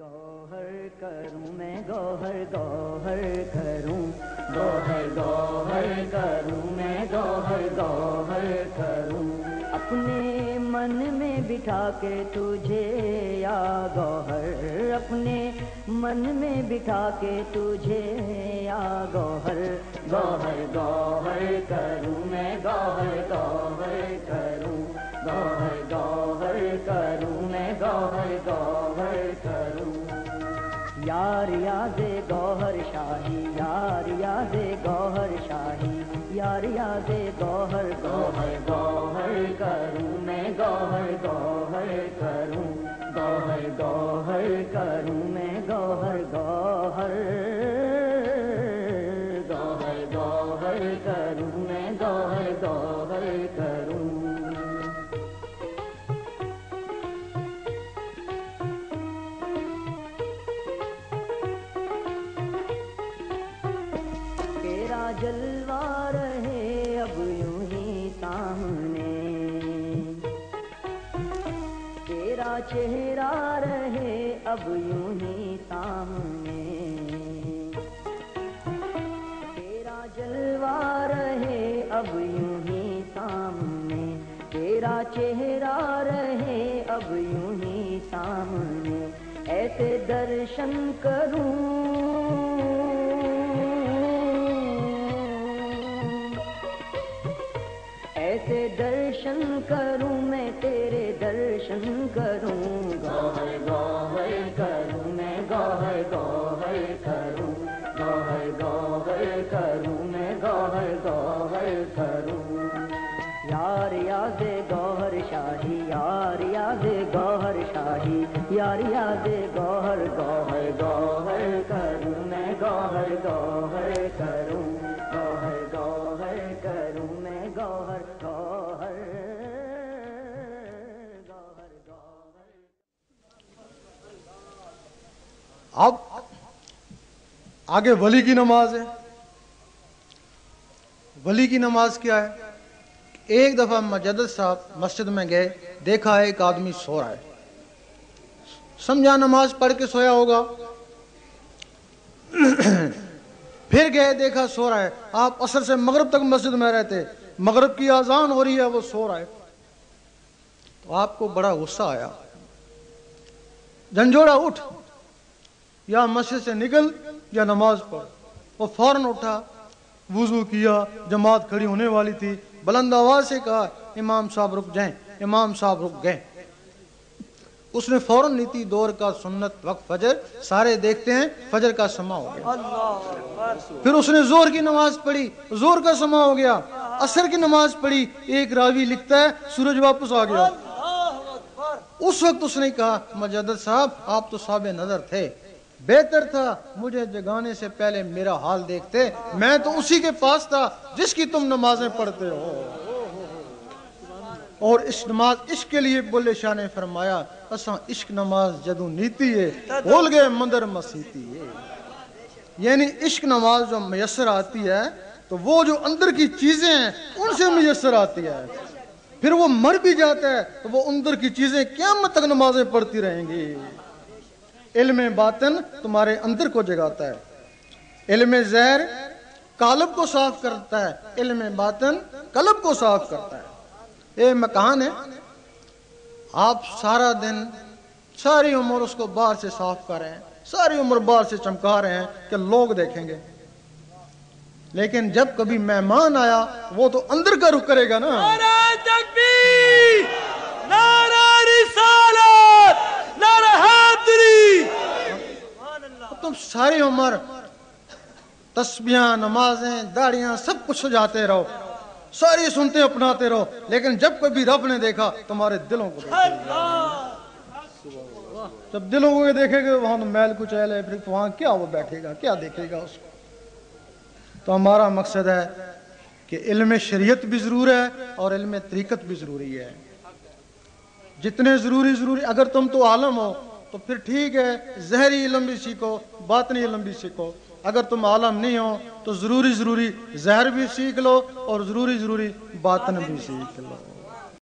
गौहर करूं मैं गौहर गौहर करूं गौहर गौहर करूं मैं गौहर गौहर करूं अपने मन में बिठा के तुझे या गौहर अपने मन में बिठा के तुझे या गौहर गौहर गौहर करूँ मैं, गौहर गौहर करूँ, गौहर गौहर करूँ मैं, गौहर गौहर करूँ। यार यादे गौहर शाही, यार यादे गौहर शाही, यार यादे गौहर गौहर गौहर करूँ। गौहर करूँ मैं गौहर गौहर। गौहर गौहर करूँ मैं गौहर गौहर करूँ। तेरा तेरा चेहरा रहे अब यूँ ही सामने। तेरा जलवा रहे अब यूँ ही सामने। तेरा चेहरा रहे अब यूँ ही सामने। ऐसे दर्शन करूँ। ऐसे दर्शन करूँ मैं तेरे दर्शन करूँगा। गोहर गोहर करूँ मैं गौहर गोहर करूँ। गोहर गोहर करूँ मैं गोहर गोहर करूँ। यार यादे गौहर शाही यार यादे गौहर शाही। यार यादे गौहर गौहर अब आगे वली की नमाज़ है। वली की नमाज़ क्या है? एक दफ़ा मजद साहब मस्जिद में गए, देखा है एक आदमी सो रहा है। समझा नमाज़ पढ़ के सोया होगा? फिर गए, देखा सो रहा है। आप असर से मगरब तक मस्जिद में रहते, मगरब की आजान हो रही है, वो सो रहा है। तो आपको बड़ा गुस्सा आया। झंझोड़ा उठ। या मस्जिद से निकल या नमाज़ पढ़। वो फ़ौरन उठा, वुजू किया, जमात खड़ी होने वाली थी। बुलंद आवाज़ से कहा, इमाम साहब रुक जाएँ, इमाम साहब रुक गए। उसने फ़ौरन नीति दौर का सुन्नत, वक्त फजर, सारे देखते हैं, फजर का समा हो गया। फिर उसने ज़ोर की नमाज़ पढ़ी ज़ोर का समा हो गया। असर की नमाज़ पढ़ी, एक रावी लिखता है, सूरज वापस आ गया। उस वक्त उसने कहा, मजदर साहब, आप तो साबे नज़र थे। बेहतर था मुझे जगाने से पहले मेरा हाल देखते। मैं तो उसी के पास था जिसकी तुम नमाजें पढ़ते हो। और इस नमाज़, इश्क के लिए बोले शाह ने फरमाया, असा इश्क नमाज़ जदू नीति है बोल गए मंदिर मसीती है। यानी इश्क नमाज़ जो मैसर आती है तो वो जो अंदर की चीज़ें हैं, उनसे मैसर आती है। फिर वो मर भी जाता है तो वो अंदर की चीज़ें क्या मत तक नमाजें पढ़ती रहेंगी। इल्म बातन तुम्हारे अंदर को जगाता है। इल्म जहर कालब को साफ़ करता है। इल्म बातन कलब को साफ़ करता है। ये मकान है। आप सारा दिन, सारी उम्र उसको बाहर से साफ़ कर रहे हैं। सारी उम्र बाहर से चमका रहे हैं कि लोग देखेंगे। लेकिन जब कभी मेहमान आया, वो तो अंदर का रुख करेगा ना। तुम सारी उम्र तस्बियाँ, नमाजें, दाढ़ियाँ सब कुछ सजाते रहो। सारी सुनते अपनाते रहो। लेकिन जब कभी रब ने देखा, तुम्हारे दिलों को जब दिलों को देखेगा, वहाँ तो मैल कुचैल है, फिर वहाँ क्या वो बैठेगा, क्या देखेगा उसको? तो हमारा मकसद है कि इल्म शरीयत भी ज़रूर है और इल्म तरीकत भी ज़रूरी है। जितने ज़रूरी ज़रूरी अगर तुम तो आलम हो तो फिर ठीक है, जहरी इलम भी सीखो, बातनी इलम भी सीखो। अगर तुम आलम नहीं हो तो ज़रूरी ज़रूरी जहर भी सीख लो और ज़रूरी ज़रूरी बातन भी सीख लो।